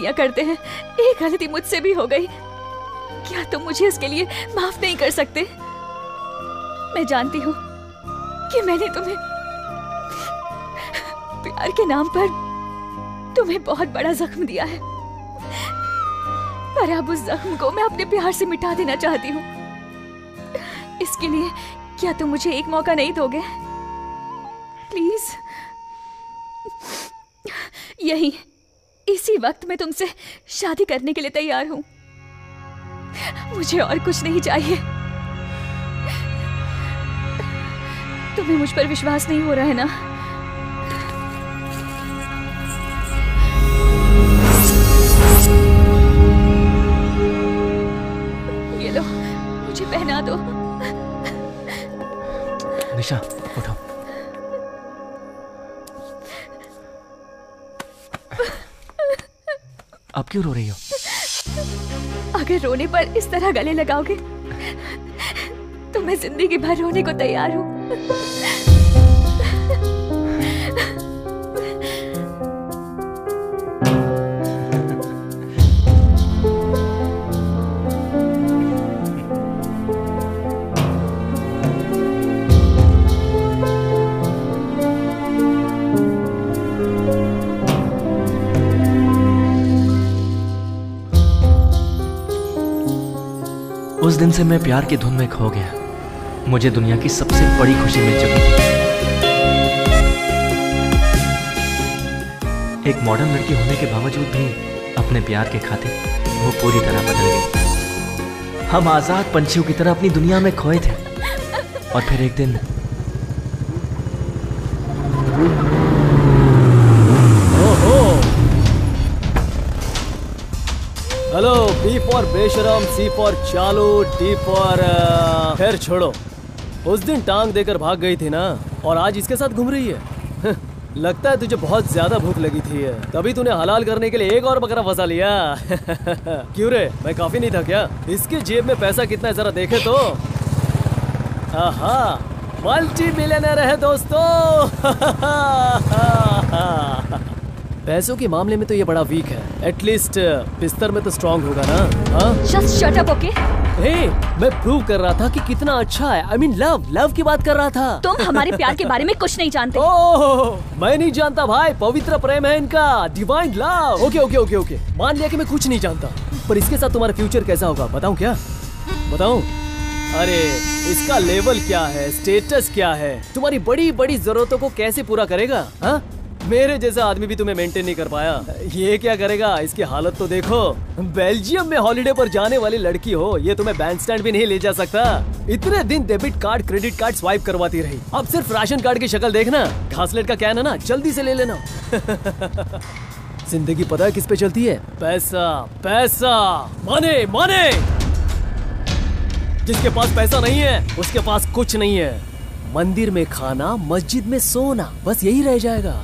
गलतियाँ करते हैं। एक गलती मुझसे भी हो गई। क्या तुम मुझे इसके लिए माफ़ नहीं कर सकते? मैं जानती हूँ कि मैंने तुम्हें प्यार के नाम पर तुम्हें बहुत बड़ा जख्म दिया है। पर अब उस जख्म को मैं अपने प्यार से मिटा देना चाहती हूँ। इसके लिए क्या तुम मुझे एक मौका नहीं दोगे? प्लीज़। यही इसी वक्त मैं तुमसे शादी करने के लिए तैयार हूँ। मुझे और कुछ नहीं चाहिए। तुम्हें मुझ पर विश्वास नहीं हो रहा है ना? ये लो, मुझे पहना दो। निशा अब क्यों रो रही हो? अगर रोने पर इस तरह गले लगाओगे तो मैं ज़िंदगी भर रोने को तैयार हूँ। से मैं प्यार की धुन में खो गया। मुझे दुनिया की सबसे बड़ी खुशी मिल चुकी थी। एक मॉडर्न लड़की होने के बावजूद भी अपने प्यार के खातिर वो पूरी तरह बदल गई। हम आज़ाद पंछियों की तरह अपनी दुनिया में खोए थे। और फिर एक दिन हेलो! बी फॉर बेशरम, सी फॉर चालू, डी फॉर खैर छोड़ो। उस दिन टांग देकर भाग गई थी ना, और आज इसके साथ घूम रही है। लगता है तुझे बहुत ज़्यादा भूख लगी थी तभी तूने हलाल करने के लिए एक और बकरा फंसा लिया। क्यों रे? मैं काफ़ी नहीं था क्या? इसके जेब में पैसा कितना है जरा देखे तो। आहा मल्टी मिलियनर है दोस्तों। पैसों के मामले में तो ये बड़ा वीक है। एटलीस्ट बिस्तर में तो स्ट्रांग होगा ना? हाँ? Just shut up okay hey मैं प्रूव कर रहा था कि कितना अच्छा है। आई मीन लव लव की बात कर रहा था। तुम हमारे प्यार के बारे में कुछ नहीं जानते। ओह मैं नहीं जानता भाई पवित्र प्रेम है इनका। Divine love okay okay okay okay मान लिया कि मैं कुछ नहीं जानता। पर इसके साथ तुम्हारा फ्यूचर कैसा होगा बताऊँ क्या? बताऊँ? अरे इसका लेवल क्या है? स्टेटस क्या है? तुम्हारी बड़ी बड़ी जरूरतों को कैसे पूरा करेगा? हाँ? मेरे जैसा आदमी भी तुम्हें मेंटेन नहीं कर पाया। ये क्या करेगा? इसकी हालत तो देखो। बेल्जियम में हॉलिडे पर जाने वाली लड़की हो, ये तुम्हें बैंक स्टैंड भी नहीं ले जा सकता। इतने दिन debit card credit card swipe करवाती रही। अब सिर्फ़ राशन कार्ड की शक्ल देखना। घासलेट का कैन है ना? जल्दी से ले लेना। ज़िंदगी पता है किस पे चलती है? पैसा पैसा। माने माने जिसके पास पैसा नहीं है, उसके पास कुछ नहीं है। मंदिर में खाना, मस्जिद में सोना, बस यही रह जाएगा।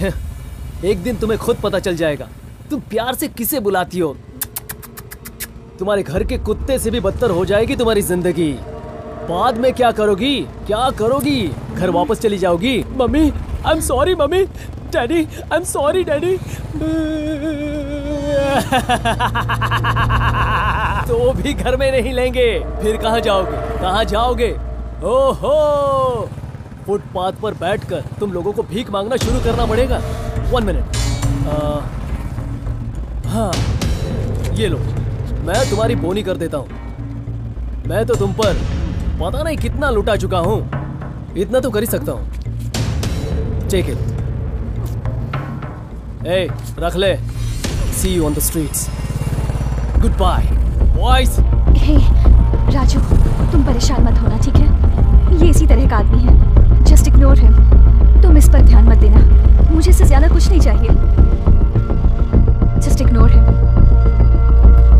एक दिन तुम्हें खुद पता चल जाएगा। तुम प्यार से किसे बुलाती हो? तुम्हारे घर के कुत्ते से भी बदतर हो जाएगी तुम्हारी ज़िंदगी। बाद में क्या करोगी? क्या करोगी? घर वापस चली जाओगी? Mummy I am sorry mummy. Daddy I am sorry daddy. तो भी घर में नहीं लेंगे। फिर कहाँ जाओगे? कहाँ जाओगे? ओहो! फुटपाथ पर बैठकर तुम लोगों को भीख मांगना शुरू करना पड़ेगा। वन मिनट हाँ ये लो। मैं तुम्हारी बोनी कर देता हूँ। मैं तो तुम पर पता नहीं कितना लुटा चुका हूँ। इतना तो कर ही सकता हूँ। टेक इट ए रख ले। See you on the streets good bye boys Raju तुम परेशान मत होना, ठीक है? ये इसी तरह का आदमी है। जस्ट इग्नोर हिम तुम इस पर ध्यान मत देना। मुझे इससे ज़्यादा कुछ नहीं चाहिए। Just ignore him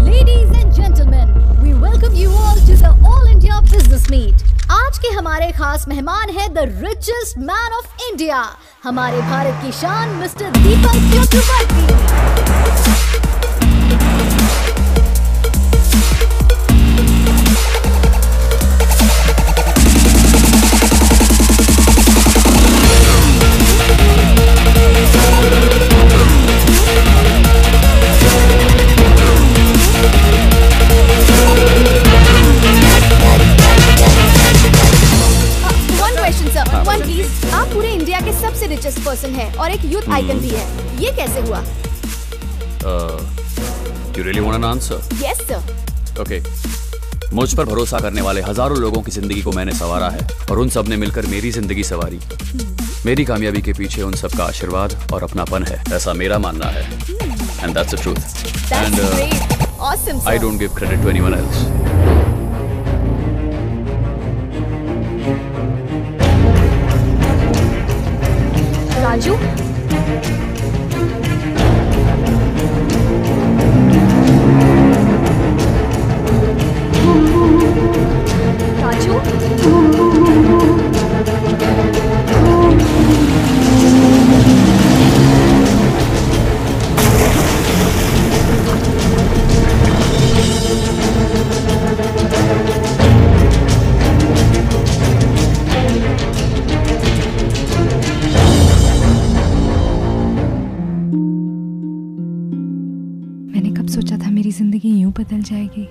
Ladies and gentlemen, we welcome you all to the All India Business Meet. आज के हमारे खास मेहमान है the richest man of India हमारे भारत की शान मिस्टर दीपक चक्रवर्ती आइकन भी है। ये कैसे हुआ? You really want an answer yes sir okay मुझ पर भरोसा करने वाले हज़ारों लोगों की ज़िंदगी को मैंने संवारा है और उन सबने मिलकर मेरी ज़िंदगी संवारी। मेरी कामयाबी के पीछे उन सब का आशीर्वाद और अपनापन है ऐसा मेरा मानना है। And that's the truth and I don't give credit to anyone else Raju. बदल जाएगी।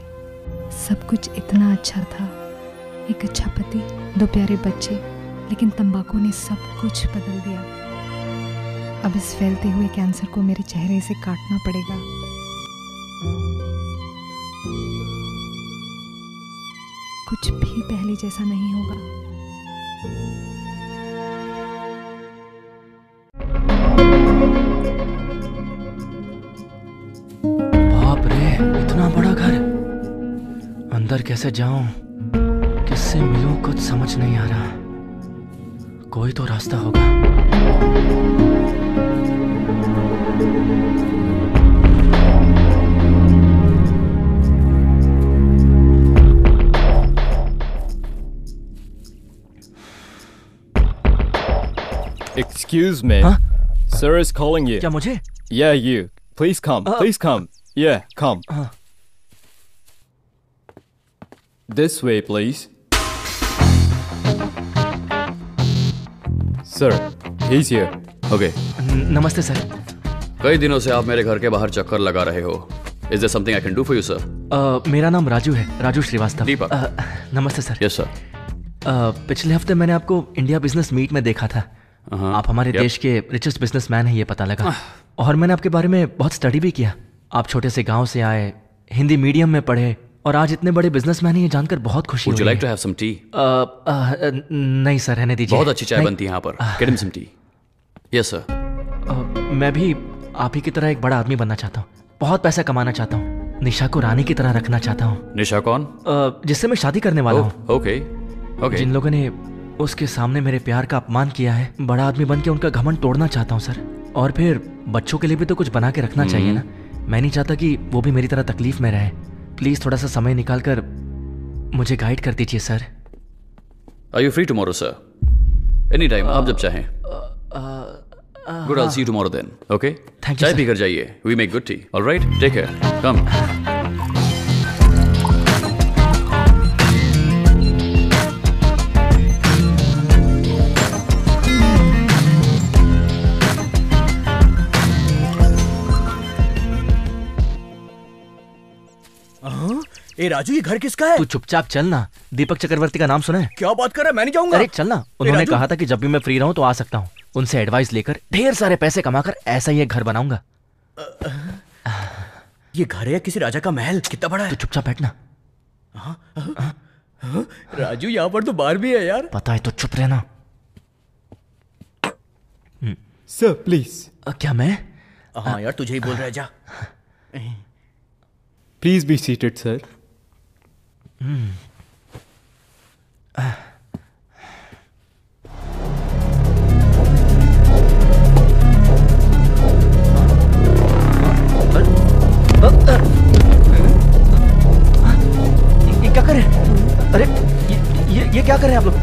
सब कुछ इतना अच्छा था। एक अच्छा पति, दो प्यारे बच्चे, लेकिन तंबाकू ने सब कुछ बदल दिया। अब इस फैलते हुए कैंसर को मेरे चेहरे से काटना पड़ेगा। कुछ भी पहले जैसा नहीं होगा। बाप अंदर कैसे जाऊँ? किससे मिलू? कुछ समझ नहीं आ रहा। कोई तो रास्ता होगा। Excuse me sir is calling you क्या मुझे? या you please come please come या come This way, please. Sir, he's here. Okay न- नमस्ते सर कई दिनों से आप मेरे घर के बाहर चक्कर लगा रहे हो। Is there something I can do for you sir uh, मेरा नाम राजू है राजू श्रीवास्तव। दीपक। अ, नमस्ते सर यस सर अ, पिछले हफ़्ते मैंने आपको इंडिया बिज़नेस मीट में देखा था। हाँ, आप हमारे yep. देश के रिचेस्ट बिजनेसमैन हैं ये पता लगा। और मैंने आपके बारे में बहुत स्टडी भी किया। आप छोटे से गाँव से आए हिंदी मीडियम में पढ़े और आज इतने बड़े बिजनेसमैन हैं ये जानकर बहुत खुशी हुई। Like to. Have some tea नहीं सर रहने दीजिए। बहुत अच्छी चाय बनती है यहाँ पर। Get him some tea yes sir मैं भी आप ही की तरह एक बड़ा आदमी बनना चाहता हूँ। बहुत पैसा कमाना चाहता हूँ। निशा को रानी की तरह रखना चाहता हूँ। निशा कौन? जिससे मैं शादी करने वाला हूँ। ओके ओके जिन लोगों ने उसके सामने मेरे प्यार का अपमान किया है बड़ा आदमी बन के उनका घमंड तोड़ना चाहता हूँ सर। और फिर बच्चों के लिए भी तो कुछ बना के रखना चाहिए ना। मैं नहीं चाहता कि वो भी मेरी तरह तकलीफ़ में रहे। प्लीज़ थोड़ा सा समय निकाल कर मुझे गाइड कर दीजिए sir are you free tomorrow sir any time आप जब चाहें. Good I see tomorrow then okay thank you चाय पीकर जाइए. We make good tea alright take care come ए राजू ये घर किसका है? तू चुपचाप चल ना। दीपक चक्रवर्ती का नाम सुना है? क्या बात कर रहा है? मैं नहीं जाऊँगा। अरे चल ना। उन्होंने कहा था कि जब भी मैं फ्री रहूँ तो आ सकता हूँ। उनसे एडवाइस लेकर ढेर सारे पैसे कमाकर ऐसा ही एक घर बनाऊँगा। ये घर है या किसी राजा का महल? कितना बड़ा है? तू चुपचाप बैठना। राजू यहाँ पर तो बार भी है यार। पता है तो चुप रहना। Sir, please. अ, क्या मैं? हाँ यार तुझे ही बोल रहा है जा। Please be seated, sir. ये क्या कर रहे हैं आप लोग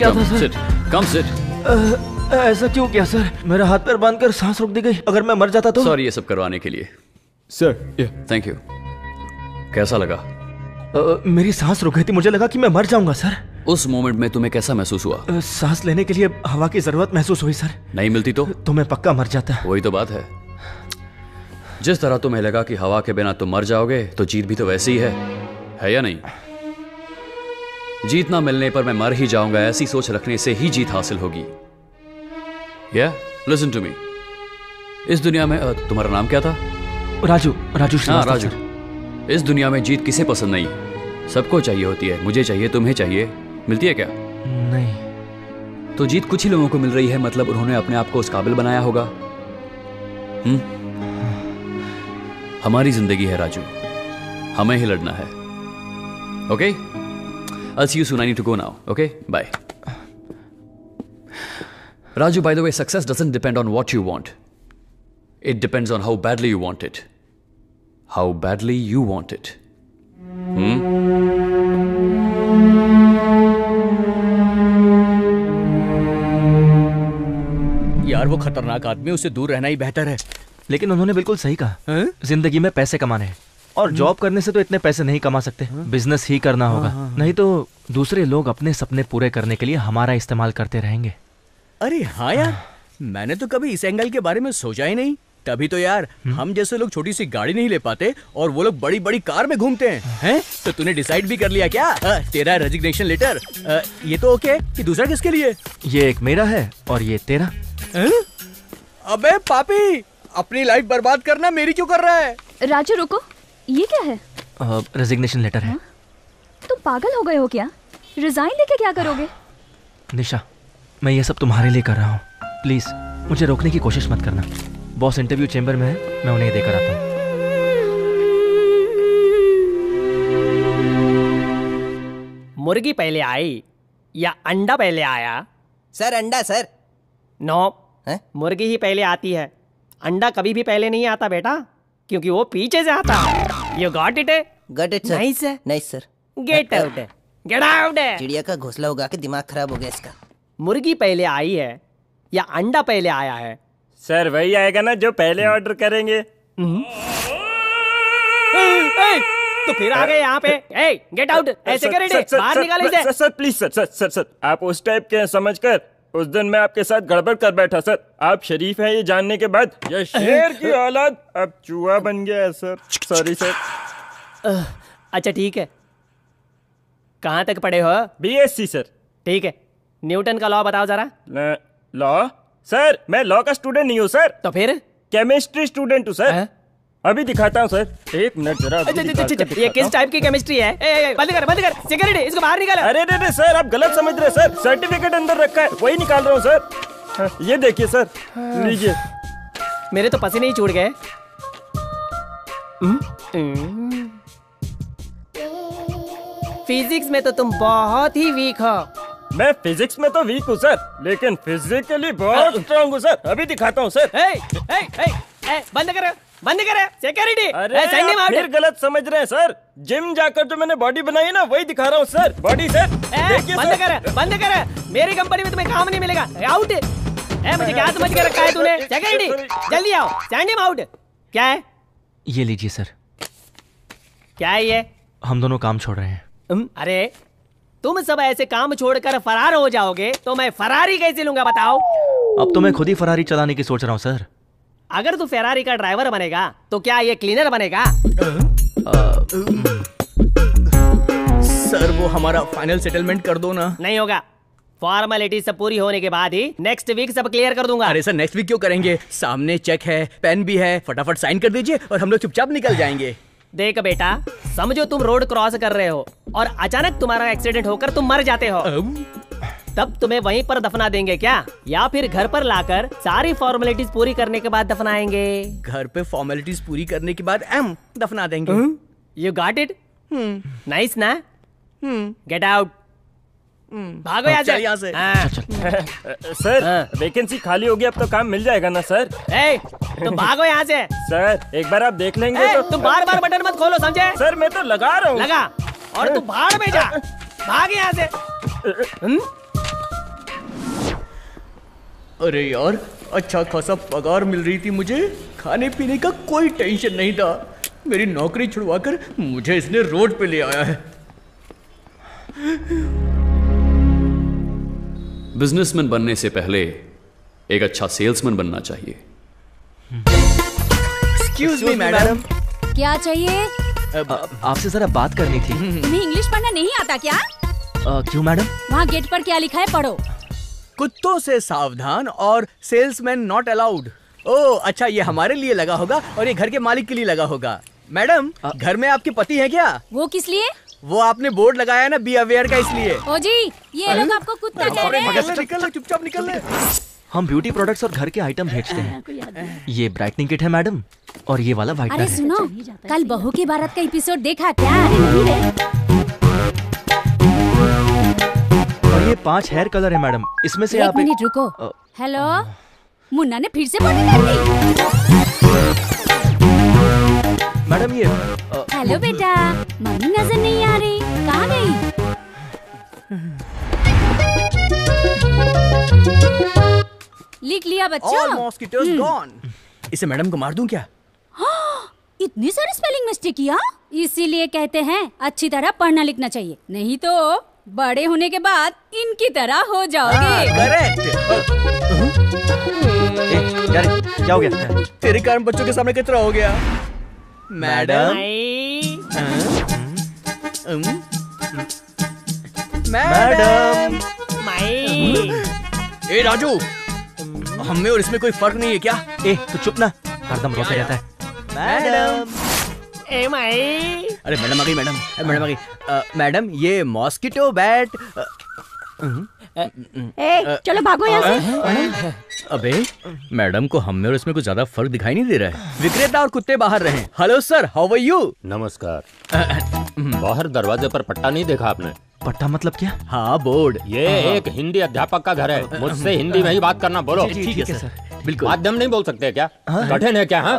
क्या था सर? कम सिट ऐसा क्यों किया सर? मेरा हाथ पैर बांधकर सांस रोक दी गई। अगर मैं मर जाता तो? सॉरी ये सब करवाने के लिए। सर थैंक यू कैसा लगा? अ, मेरी सांस रुक गई थी। मुझे लगा कि मैं मर जाऊँगा सर। उस मोमेंट में तुम्हें कैसा महसूस हुआ? अ, सांस लेने के लिए हवा की ज़रूरत महसूस हुई सर। नहीं मिलती तो? तो मैं पक्का मर जाता। वही तो बात है। जिस तरह तुम्हें लगा कि हवा के बिना तुम मर जाओगे तो जीत भी तो वैसी ही है। है या नहीं? जीत ना मिलने पर मैं मर ही जाऊँगा ऐसी सोच रखने से ही जीत हासिल होगी। या लिसन टू मी इस दुनिया में तुम्हारा नाम क्या था? राजू राजू हाँ राजू। इस दुनिया में जीत किसे पसंद नहीं? सबको चाहिए होती है मुझे चाहिए तुम्हें चाहिए। मिलती है क्या? नहीं। तो जीत कुछ ही लोगों को मिल रही है मतलब उन्होंने अपने आप को उस काबिल बनाया होगा। हम्म हमारी ज़िंदगी है राजू। हमें ही लड़ना है। Okay? I'll see you soon. I need to go now. Okay? Bye. Raju, by the way, success doesn't depend on what you want. It depends on how badly you want it. How badly you want it. Hmm? यार वो खतरनाक आदमी उससे दूर रहना ही बेहतर है लेकिन उन्होंने बिल्कुल सही कहा ज़िंदगी में पैसे कमाने हैं और जॉब करने से तो इतने पैसे नहीं कमा सकते। बिज़नेस ही करना होगा। नहीं तो दूसरे लोग अपने सपने पूरे करने के लिए हमारा इस्तेमाल करते रहेंगे। अरे हाँ यार मैंने तो कभी इस एंगल के बारे में सोचा ही नहीं। तभी तो यार हम जैसे लोग छोटी सी गाड़ी नहीं ले पाते और वो लोग बड़ी बड़ी कार में घूमते हैं। हैं। तो तूने डिसाइड भी कर लिया क्या? तेरा रेजिग्नेशन लेटर ये तो ओके कि दूसरा किसके लिए? ये एक मेरा है और ये तेरा। हैं? अबे पापी अपनी लाइफ बर्बाद करना मेरी क्यों कर रहा है? राजू रुको। ये क्या है? रेजिग्नेशन लेटर है। तुम पागल हो गए हो क्या? रिजाइन लेके क्या करोगे? निशा मैं ये सब तुम्हारे लिए कर रहा हूँ। प्लीज़ मुझे रोकने की कोशिश मत करना। बॉस इंटरव्यू चेंबर में है मैं उन्हें देकर आता हूँ। मुर्गी पहले आई या अंडा पहले आया? सर अंडा सर। नो हैं? मुर्गी ही पहले आती है। अंडा कभी भी पहले नहीं आता बेटा क्योंकि वो पीछे से आता है। You got it got it sir नहीं सर नहीं sir get out get out चिड़िया का घोंसला उगा के दिमाग खराब हो गया इसका? मुर्गी पहले आई है या अंडा पहले आया है? सर वही आएगा ना जो पहले ऑर्डर करेंगे। ए, तो फिर आ गए यहाँ पे। ए गेट आउट ऐसे करे बाहर निकाल इसे। Sir sir please sir sir sir sir आप उस टाइप के हैं समझकर उस दिन मैं आपके साथ गड़बड़ कर बैठा सर। आप शरीफ हैं ये जानने के बाद? ये शेर की औलाद। अब चूहा बन गया है सर। सॉरी सर अच्छा ठीक है। कहाँ तक पढ़े हो? बीएससी सर ठीक है। न्यूटन का लॉ बताओ जरा। लॉ सर मैं लॉ का स्टूडेंट नहीं हूँ सर। तो फिर? केमिस्ट्री स्टूडेंट हूँ सर? अभी दिखाता हूँ सर। एक मिनट जरा अच्छा, अच्छा, अच्छा, ये किस टाइप की केमिस्ट्री है? ए, ए, ए, बंद कर बंद कर सिक्योरिटी इसको बाहर निकाल। अरे रे रे सर आप गलत समझ रहे सर। सर्टिफिकेट अंदर रखा है वही निकाल रहा हूँ सर। हाँ, ये देखिए सर लीजिए। मेरे तो पसीने ही छूट गए। हम्म? फिजिक्स में तो तुम बहुत ही वीक हो। मैं फिजिक्स में तो वीक हूँ सर लेकिन फिजिकली बहुत स्ट्रांग हूँ सर। अभी दिखाता हूँ सर। ए, ए, ए, ए, बंद कर। बंद कर। सिक्योरिटी अरे आप फिर गलत समझ रहे हैं सर। जिम जाकर जो मैंने बॉडी बनाई है ना वही दिखा रहा हूँ सर। Body sir. बंद कर बंद कर। मेरी कंपनी में तुम्हें काम नहीं मिलेगा। आउट ए मुझे क्या समझ के रखा है तूने? सिक्योरिटी जल्दी आओ। स्टैंड आउट क्या है? ये लीजिए सर। क्या है ये? हम दोनों काम छोड़ रहे हैं। अरे तुम सब ऐसे काम छोड़कर फरार हो जाओगे तो मैं फरारी कैसे लूँगा बताओ? अब तो मैं खुद ही फरारी चलाने की सोच रहा हूँ सर। अगर तू फेरारी का ड्राइवर बनेगा तो क्या ये क्लीनर बनेगा? सर वो हमारा फाइनल सेटलमेंट कर दो ना। नहीं होगा। फॉर्मेलिटी सब पूरी होने के बाद ही नेक्स्ट वीक सब क्लियर कर दूँगा। अरे सर नेक्स्ट वीक क्यों करेंगे? सामने चेक है पेन भी है फटाफट साइन कर दीजिए और हम लोग चुपचाप निकल जाएँगे। देख बेटा समझो तुम रोड क्रॉस कर रहे हो और अचानक तुम्हारा एक्सीडेंट होकर तुम मर जाते हो। तब तुम्हें वहीं पर दफना देंगे क्या? या फिर घर पर लाकर सारी फॉर्मेलिटीज पूरी करने के बाद दफनाएँगे? घर पे फॉर्मेलिटीज पूरी करने के बाद एम दफना देंगे। यू गॉट इट नाइस ना? गेट आउट भागो यहाँ चल यहाँ से। से। हाँ। सर हाँ। वैकेंसी खाली होगी अब तो काम मिल जाएगा ना सर? ए, तुम भागो यहाँ से। सर एक बार आप देख लेंगे ए, तो। तुम बार बार बटन मत खोलो समझे? सर मैं तो लगा रहा हूँ। लगा। और तू भाड़ में जा। भाग यहाँ से। हम्म? अरे यार अच्छा खासा पगार मिल रही थी मुझे। खाने पीने का कोई टेंशन नहीं था। मेरी नौकरी छुड़वाकर मुझे इसने रोड पे ले आया है। बिजनेसमैन बनने से पहले एक अच्छा सेल्समैन बनना चाहिए। एक्सक्यूज मी मैडम क्या चाहिए? आपसे जरा बात करनी थी। तुम्हें इंग्लिश पढ़ना नहीं आता क्या? अ, क्यों मैडम वहाँ गेट पर क्या लिखा है पढ़ो। कुत्तों से सावधान और सेल्समैन नॉट अलाउड। ओ अच्छा ये हमारे लिए लगा होगा और ये घर के मालिक के लिए लगा होगा। मैडम घर में आपके पति हैं क्या? वो किस लिए? वो आपने बोर्ड लगाया ना बी अवेयर का इसलिए। ओ जी ये लोग आपको कुत्ता कह रहे हैं। निकल चुपचाप निकल ले। हम ब्यूटी प्रोडक्ट्स और घर के आइटम भेजते हैं। ये ब्राइटनिंग किट है मैडम और ये वाला व्हाइटनर अरे है। सुनो कल बहू की बारात का एपिसोड देखा क्या? और ये पाँच हेयर कलर है मैडम। इसमें से आप मिनट रुको। हेलो? मुन्ना ने फिर से पार्टी कर दी? मैडम ये हेलो बेटा मम्मी नज़र नहीं आ रही। कहाँ गई? लिख लिया ऑल बच्चों गॉन इसे मैडम को मार दूँ क्या? इतनी सारी स्पेलिंग मिस्टेक किया? इसीलिए कहते हैं अच्छी तरह पढ़ना लिखना चाहिए। नहीं तो बड़े होने के बाद इनकी तरह हो जाओगे। करेक्ट क्या हो गया? तेरे कारण बच्चों के सामने कितना हो गया? मैडम? मैडम? ए राजू। हम में और इसमें कोई फ़र्क नहीं है क्या? ए तू चुप ना। हरदम रोते रहता है। मैडम। ए माई। अरे मैडम आ गई मैडम। मैडम आ गई। मैडम ये मॉस्किटो बैट अ, ए, चलो भागो यहाँ से। अबे मैडम को हम में और इसमें कुछ ज़्यादा फ़र्क दिखाई नहीं दे रहा है। विक्रेता और कुत्ते बाहर रहे। Hello sir how are you? नमस्कार। बाहर दरवाजे पर पट्टा नहीं देखा आपने? पट्टा मतलब क्या? हाँ बोर्ड। ये एक हिंदी अध्यापक का घर है। मुझसे हिंदी में ही बात करना बोलो। ठीक है सर। बिल्कुल। माध्यम नहीं बोल सकते क्या? कठिन है क्या हाँ?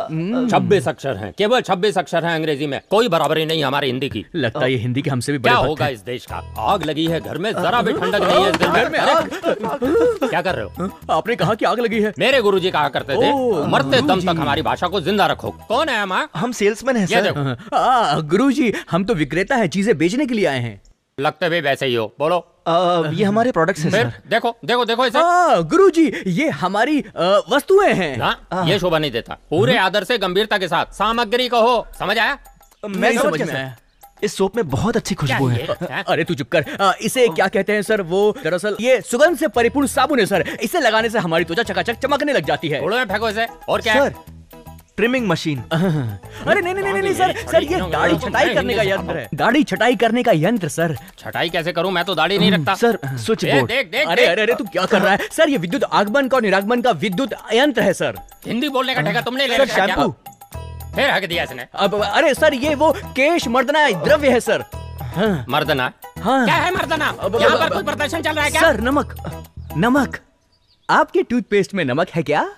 छब्बीस अक्षर हैं केवल छब्बीस अक्षर हैं अंग्रेज़ी में कोई बराबरी नहीं हमारी हिंदी की। लगता है ये हिंदी के हमसे भी क्या होगा इस देश का? आग लगी है घर में जरा भी ठंडक नहीं है इस घर में। आग। क्या कर रहे हो? आपने कहा कि आग लगी है। मेरे गुरु जी कहा करते थे मरते दम तक हमारी भाषा को ज़िंदा रखो। कौन है हम हाँ? हम सेल्समैन है सर। देखो। आ, हम तो विक्रेता है चीज़ें बेचने के लिए आए हैं। लगते भी वैसे ही हो। बोलो। ये हमारे प्रोडक्ट्स हैं सर देखो देखो देखो इसे। आ, गुरुजी ये हमारी वस्तुएँ हैं। ना ये शोभा नहीं देता। पूरे आदर से गंभीरता के साथ। सामग्री कहो समझ आया? मैं समझ में आया। इस सोप में बहुत अच्छी खुशबू है? अरे तू चुप कर। आ, इसे क्या कहते हैं सर वो दरअसल ये सुगंध से परिपूर्ण साबुन है सर इसे लगाने से हमारी त्वचा चकाचक चमकने लग जाती है। फेंको इसे। और क्या? है? सर ट्रिमिंग मशीन अरे नहीं नहीं नहीं नहीं सर सर ये दाढ़ी छटाई करने का यंत्र है। दाढ़ी छटाई करने का यंत्र सर। छटाई कैसे करूँ? मैं तो दाढ़ी नहीं रखता। Sir switchboard. देख देख अरे अरे अरे तू क्या कर रहा है? सर ये विद्युत आगमन का और निरागमन का विद्युत यंत्र है सर। हिंदी बोलने का ठेका तुमने ले रखा? शैम्पू। फिर हक दिया इसने। अब अरे सर ये वो केश मर्दना द्रव्य है सर। हाँ। मर्दना? हाँ। क्या है मर्दना? यहाँ पर कोई प्रदर्शन चल रहा है क्या? सर नमक। नमक? आपके टूथपेस्ट में नमक है क्या?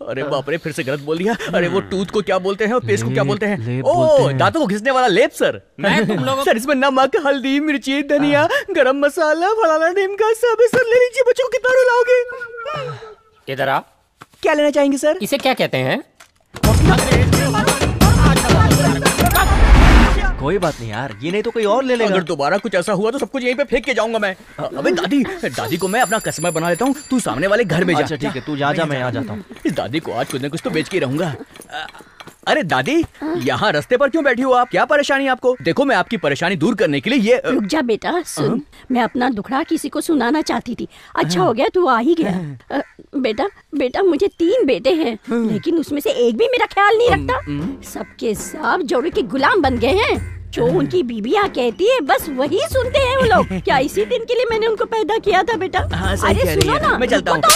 अरे बाप रे फिर से गलत बोल दिया। अरे वो टूथ को क्या बोलते हैं और पेस्ट को क्या बोलते हैं? ओ दांतों को घिसने वाला लेप सर। मैं तुम लोगों सर इसमें नमक हल्दी मिर्ची धनिया गरम मसाला फलाना नीम का सब सर ले लीजिए बच्चों को कितना रुलाओगे इधर आ। क्या लेना चाहेंगे सर? इसे क्या कहते हैं? कोई बात नहीं यार ये नहीं तो कोई और ले लेगा। अगर दोबारा कुछ ऐसा हुआ तो सब कुछ यहीं पे फेंक के जाऊँगा मैं। अबे दादी दादी को मैं अपना कस्टमर बना लेता हूँ तू सामने वाले घर में जा। अच्छा ठीक है तू जा जा मैं आ जाता हूँ। इस दादी को आज कुछ ना कुछ तो बेच के रहूँगा। अरे दादी यहाँ रस्ते पर क्यों बैठी हो आप? क्या परेशानी आपको? देखो मैं आपकी परेशानी दूर करने के लिए ये रुक जा बेटा सुन। मैं अपना दुखड़ा किसी को सुनाना चाहती थी। अच्छा हो गया तू आ ही गया। बेटा बेटा मुझे तीन बेटे हैं लेकिन उसमें से एक भी मेरा ख्याल नहीं रखता। सबके सब जोड़े के गुलाम बन गए हैं। जो उनकी बीबियाँ कहती है बस वही सुनते हैं वो लोग। क्या इसी दिन के लिए मैंने उनको पैदा किया था बेटा? हाँ, अरे सुनो ना मैं चलता हूँ। तो।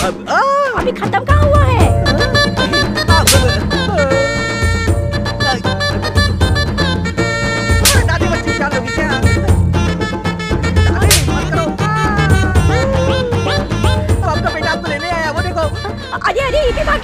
अभी खत्म कहाँ हुआ है? बच्ची क्या आपको लेने आया वो देखो अरे अरे ये भाग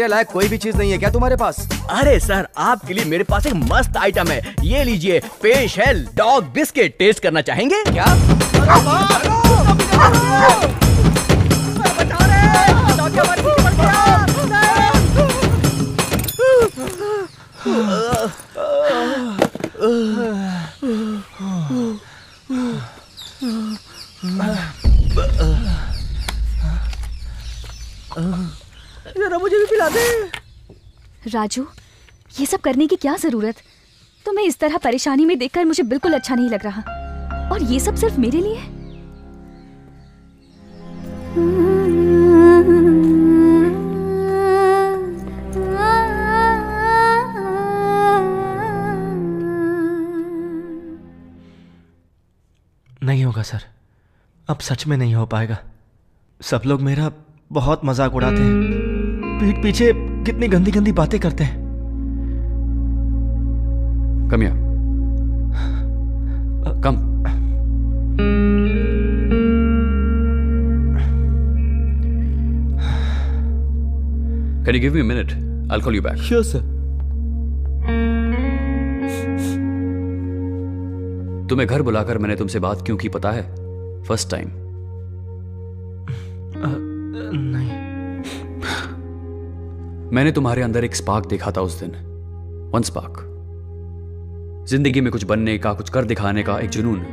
मेरे लायक कोई भी चीज़ नहीं है क्या तुम्हारे पास? अरे सर आपके लिए मेरे पास एक मस्त आइटम है। ये लीजिए पेश है डॉग बिस्किट। टेस्ट करना चाहेंगे? क्या? मुझे भी पिला दे राजू ये सब करने की क्या ज़रूरत? तुम्हें इस तरह परेशानी में देखकर मुझे बिल्कुल अच्छा नहीं लग रहा। और ये सब सिर्फ़ मेरे लिए? नहीं होगा सर। अब सच में नहीं हो पाएगा। सब लोग मेरा बहुत मज़ाक उड़ाते हैं। पीठ पीछे कितनी गंदी गंदी बातें करते हैं कम या कम Can you give me a minute? I'll call you back. Sure, sir. तुम्हें घर बुलाकर मैंने तुमसे बात क्यों की पता है फ़र्स्ट टाइम मैंने तुम्हारे अंदर एक स्पार्क देखा था उस दिन। वन स्पार्क ज़िंदगी में कुछ बनने का, कुछ कर दिखाने का एक जुनून,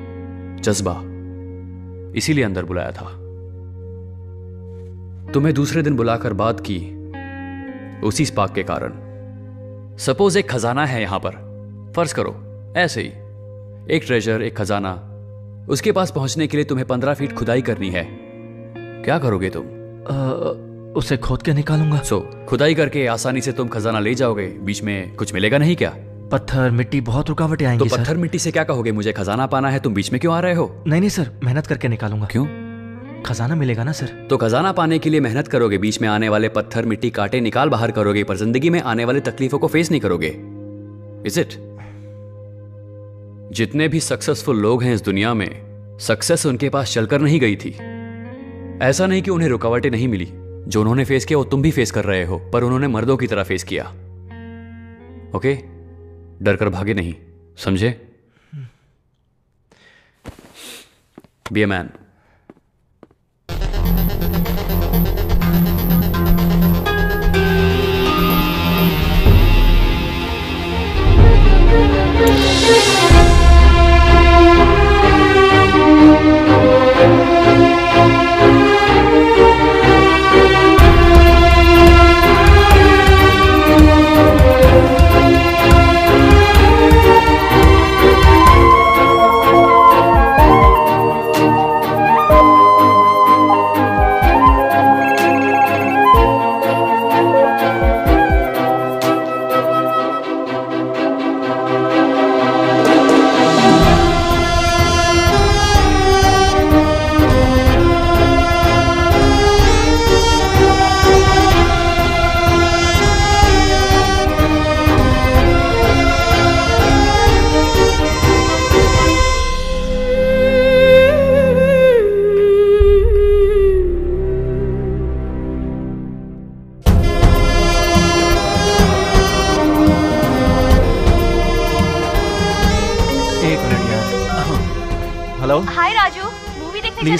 जज्बा, इसीलिए अंदर बुलाया था। तुम्हें दूसरे दिन बुलाकर बात की, उसी स्पार्क के कारण। सपोज़ एक खजाना है यहाँ पर। फ़र्ज़ करो, ऐसे ही। एक ट्रेजर एक खजाना। उसके पास पहुँचने के लिए तुम्हें पंद्रह फीट खुदाई करनी है। क्या करोगे तुम? उसे खोद के निकालूँगा। सो so, खुदाई करके आसानी से तुम खजाना ले जाओगे। बीच में कुछ मिलेगा नहीं क्या? पत्थर मिट्टी बहुत रुकावटें आएँगी तो पत्थर मिट्टी से क्या कहोगे? मुझे खजाना पाना है तुम बीच में क्यों आ रहे हो? नहीं नहीं सर मेहनत करके निकालूँगा। क्यों? खजाना मिलेगा ना सर? तो खजाना पाने के लिए मेहनत करोगे बीच में आने वाले पत्थर मिट्टी कांटे निकाल बाहर करोगे पर ज़िंदगी में आने वाली तकलीफों को फेस नहीं करोगे। इज़ इट जितने भी सक्सेसफुल लोग हैं इस दुनिया में सक्सेस उनके पास चलकर नहीं गई थी। ऐसा नहीं कि उन्हें रुकावटें नहीं मिली। जो उन्होंने फेस किया, वो तुम भी फेस कर रहे हो, पर उन्होंने मर्दों की तरह फेस किया। ओके डर कर भागे नहीं, समझे? बी ए मैन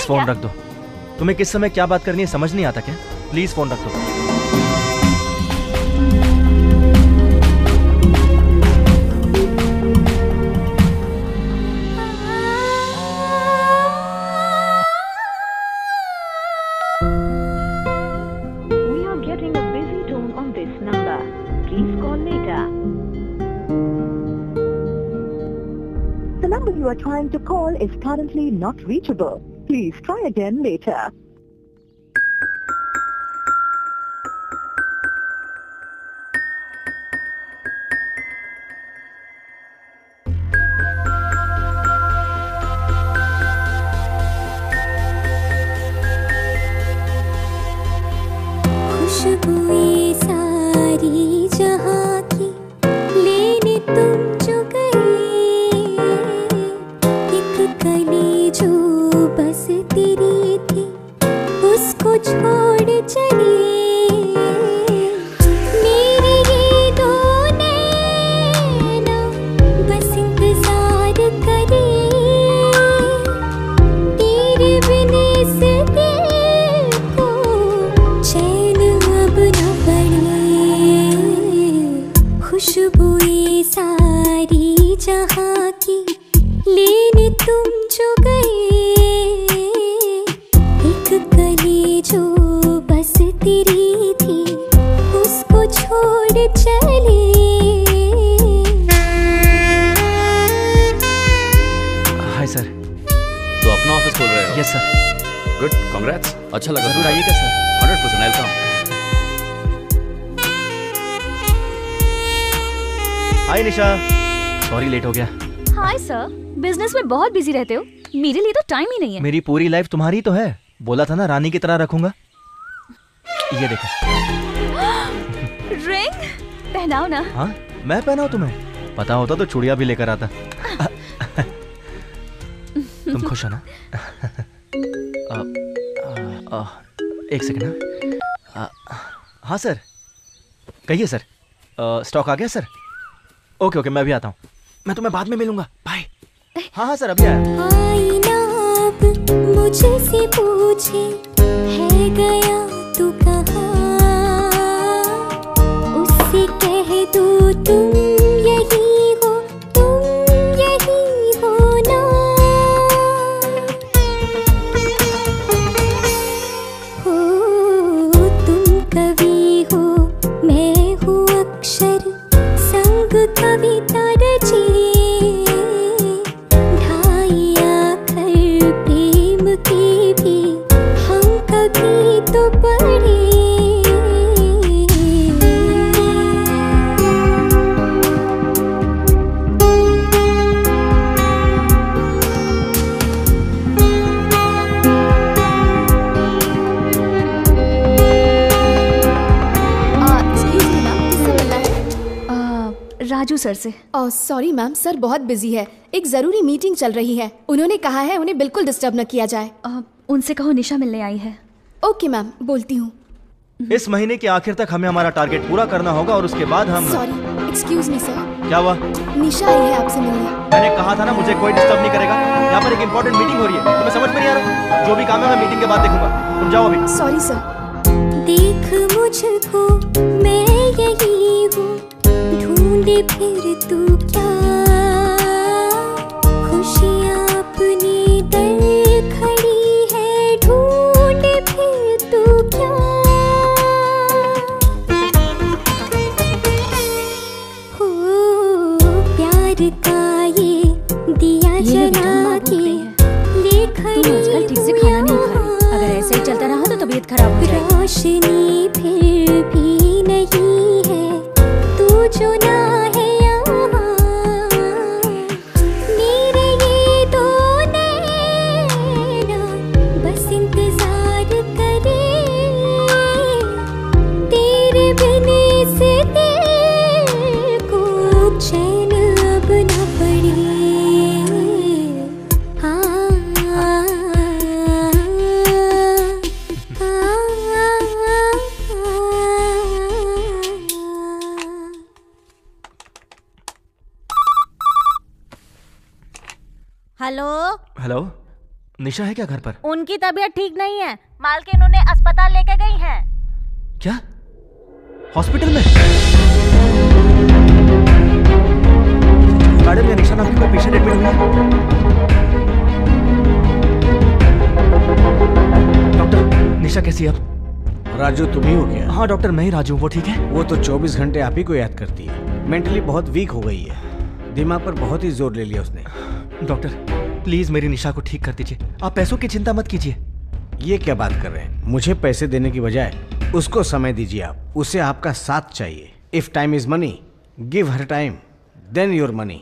फ़ोन रख दो। तुम्हें किस समय क्या बात करनी है समझ नहीं आता क्या? प्लीज़ फ़ोन रख दो। Trying to call is currently not reachable. Please try again later. Hi Nisha sorry late हो गया। हाय सर बिज़नेस में बहुत बिज़ी रहते हो। मेरे लिए तो टाइम ही नहीं है। मेरी पूरी लाइफ तुम्हारी तो है। बोला था ना रानी की तरह रखूँगा। ये देखो। रिंग पहनाओ ना। हाँ मैं पहनाऊं तुम्हें? पता होता तो चुड़िया भी लेकर आता। तुम खुश हो ना? आ, आ, आ, एक सेकंड हाँ। हाँ सर कहिए सर स्टॉक आ गया सर ओके ओके मैं भी आता हूँ। मैं तुम्हें बाद में मिलूँगा। बाय हाँ हाँ सर, अभी आया। आईना मुझे से पूछे, है गया तू कहाँ? तो पढ़े एक्सक्यूज मी मैम किससे मिलना है? आ, राजू सर से। सॉरी मैम सर बहुत बिज़ी है। एक ज़रूरी मीटिंग चल रही है। उन्होंने कहा है उन्हें बिल्कुल डिस्टर्ब न किया जाए। आ, उनसे कहो निशा मिलने आई है। ओके मैम बोलती हूँ। इस महीने के आखिर तक हमें हमारा टारगेट पूरा करना होगा और उसके बाद हम सॉरी एक्सक्यूज मी सर क्या हुआ? निशा आई है आपसे मिलने। मैंने कहा था ना मुझे कोई डिस्टर्ब नहीं करेगा। यहाँ पर एक इंपॉर्टेंट मीटिंग हो रही है। तुम्हें समझ में नहीं आ रहा? जो भी काम है मैं मीटिंग के बाद देखूँगा। तुम जाओ अभी। सॉरी सर देख मुझको मैं यही हूँ। ढूंढे फिर तू क्या का ये दिया जला के ले खड़ी आजकल ठीक से खाना नहीं खा रही। अगर ऐसे ही चलता रहा तो तबीयत खराब हो जाएगी। रोशनी निशा है क्या घर पर? उनकी तबीयत ठीक नहीं है। मालकिन उन्हें अस्पताल लेके गई हैं। क्या? हॉस्पिटल में? मैडम या निशा नाम की कोई पेशेंट एडमिट हुई है। डॉक्टर निशा कैसी है अब? राजू तुम ही हो क्या हाँ डॉक्टर मैं ही राजू हूँ, वो ठीक है? वो तो 24 घंटे आप ही को याद करती है। मेंटली बहुत वीक हो गई है। दिमाग पर बहुत ही ज़ोर ले लिया उसने। डॉक्टर प्लीज़ मेरी निशा को ठीक कर दीजिए। आप पैसों की चिंता मत कीजिए। ये क्या बात कर रहे हैं? मुझे पैसे देने की बजाय उसको समय दीजिए आप। उसे आपका साथ चाहिए। If time is money give her time then your money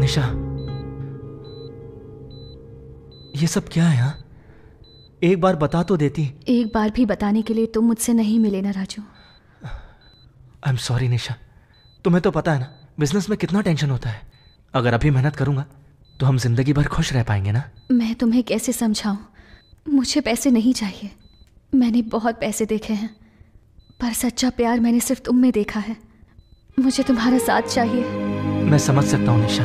Nisha ये सब क्या है हाँ? एक बार बता तो देती। एक बार भी बताने के लिए तुम मुझसे नहीं मिले ना Raju. I am sorry Nisha. तुम्हें तो पता है ना बिज़नेस में कितना टेंशन होता है। अगर अभी मेहनत करूँगा तो हम ज़िंदगी भर खुश रह पाएँगे ना। मैं तुम्हें कैसे समझाऊं? मुझे पैसे नहीं चाहिए। मैंने बहुत पैसे देखे हैं पर सच्चा प्यार मैंने सिर्फ़ तुम में देखा है। मुझे तुम्हारा साथ चाहिए। मैं समझ सकता हूँ निशा।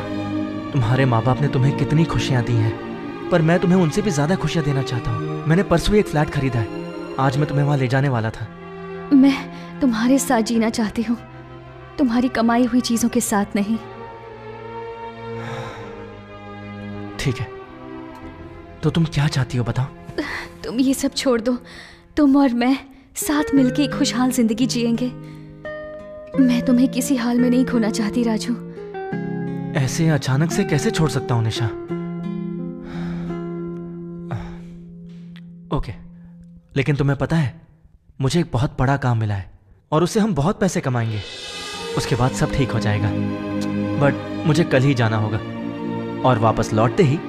तुम्हारे माँ बाप ने तुम्हें कितनी खुशियाँ दी हैं। पर मैं तुम्हें उनसे भी ज़्यादा खुशियाँ देना चाहता हूँ। मैंने परसों एक फ्लैट खरीदा है। आज मैं तुम्हें वहाँ ले जाने वाला था। मैं तुम्हारे साथ जीना चाहती हूँ। तुम्हारी कमाई हुई चीज़ों के साथ नहीं। ठीक है। तो तुम क्या चाहती हो बताओ? तुम ये सब छोड़ दो। तुम और मैं साथ मिलके एक खुशहाल ज़िंदगी जिएँगे। मैं तुम्हें किसी हाल में नहीं खोना चाहती राजू। ऐसे अचानक से कैसे छोड़ सकता हूँ निशा? ओके। लेकिन तुम्हें पता है मुझे एक बहुत बड़ा काम मिला है और उससे हम बहुत पैसे कमाएँगे। उसके बाद सब ठीक हो जाएगा। बट मुझे कल ही जाना होगा और वापस लौटते ही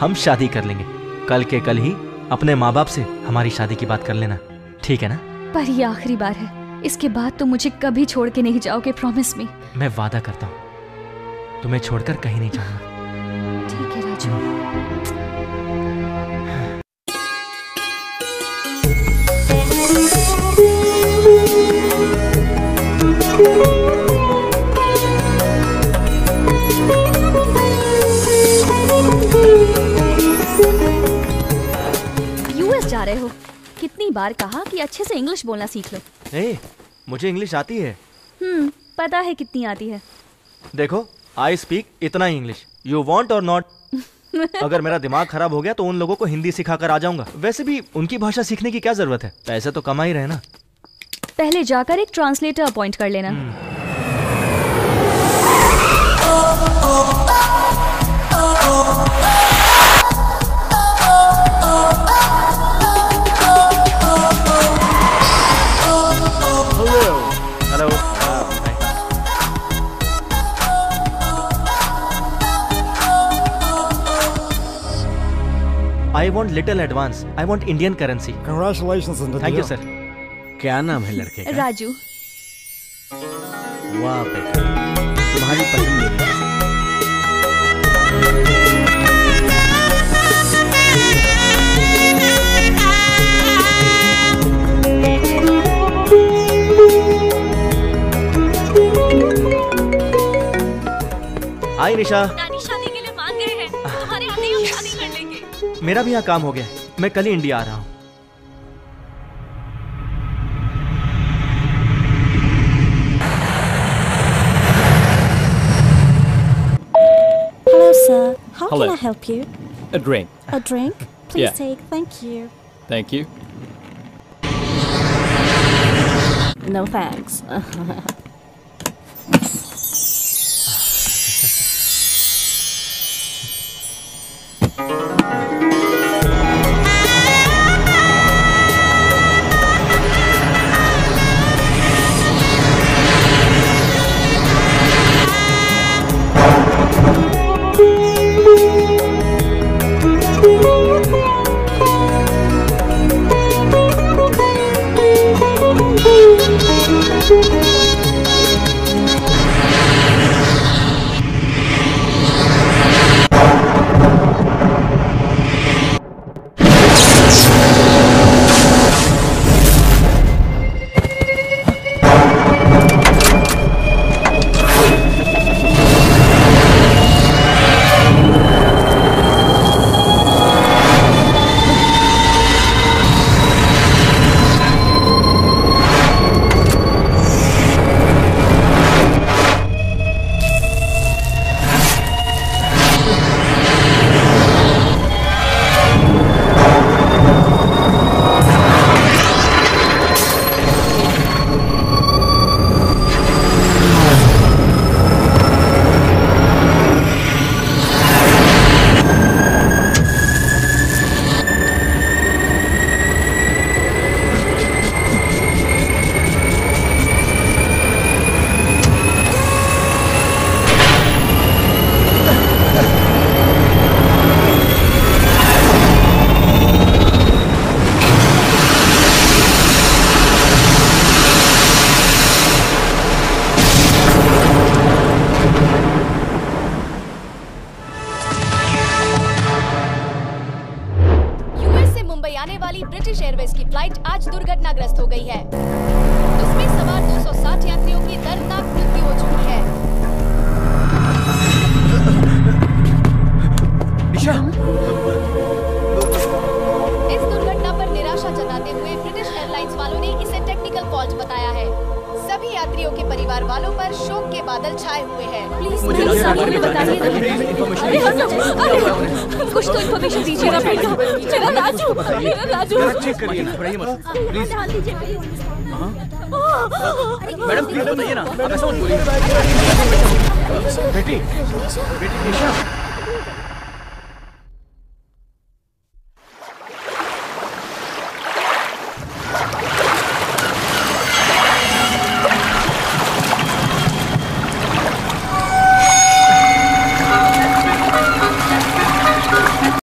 हम शादी कर लेंगे। कल के कल ही अपने माँ बाप से हमारी शादी की बात कर लेना। ठीक है ना? पर ये आखिरी बार है। इसके बाद तुम मुझे कभी छोड़ के नहीं जाओगे प्रॉमिस मी मैं वादा करता हूँ तुम्हें छोड़कर कहीं नहीं जाऊँगा। ठीक है राजू। रहे हो कितनी बार कहा कि अच्छे से इंग्लिश बोलना सीख लो ए, मुझे इंग्लिश आती है हम्म पता है कितनी आती है देखो आई स्पीक इतना ही इंग्लिश यू वॉन्ट और नॉट अगर मेरा दिमाग खराब हो गया तो उन लोगों को हिंदी सिखा कर आ जाऊँगा वैसे भी उनकी भाषा सीखने की क्या ज़रूरत है पैसे तो कमा ही रहे ना पहले जाकर एक ट्रांसलेटर अपॉइंट कर लेना I want little advance I want Indian currency the thank you sir क्या नाम है लड़के का? राजू। वाह बेटा। तुम्हारी पसंद मेरी पसंद। मेरा भी यहाँ काम हो गया है मैं कल ही इंडिया आ रहा हूँ Hello, sir. How Hello. can I help you? A drink. A drink? Please Yeah. take. Thank you. Thank you. No thanks.